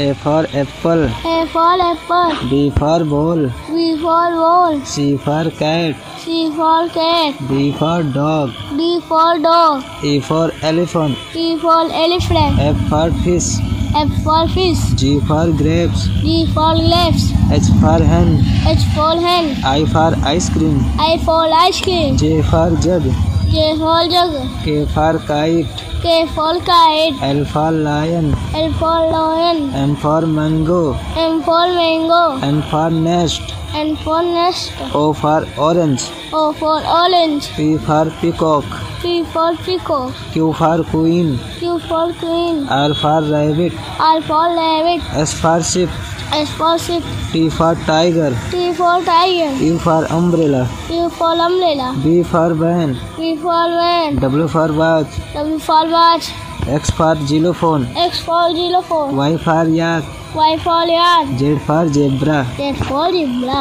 A for apple. A for apple. B for ball. B for ball. C for cat. C for cat. D for dog. D for dog. E for elephant. E for elephant. F for fish. F for fish. G for grapes. G for grapes. H for hen. H for hen. I for ice cream. I for ice cream. J for jug. K for jug K for kite K for kite L for lion L for lion M for mango M for mango M for nest. N for nest. O for orange. O for orange. P for peacock. P for peacock. Q for queen. Q for queen. R for rabbit. R for rabbit. S for sheep. S for sheep. T for tiger. T for tiger. U for umbrella. U for umbrella. B for van. V for van. W for watch. W for watch. X for xylophone. X for xylophone. Y for yak. Y for yard. Z for zebra. Z for zebra.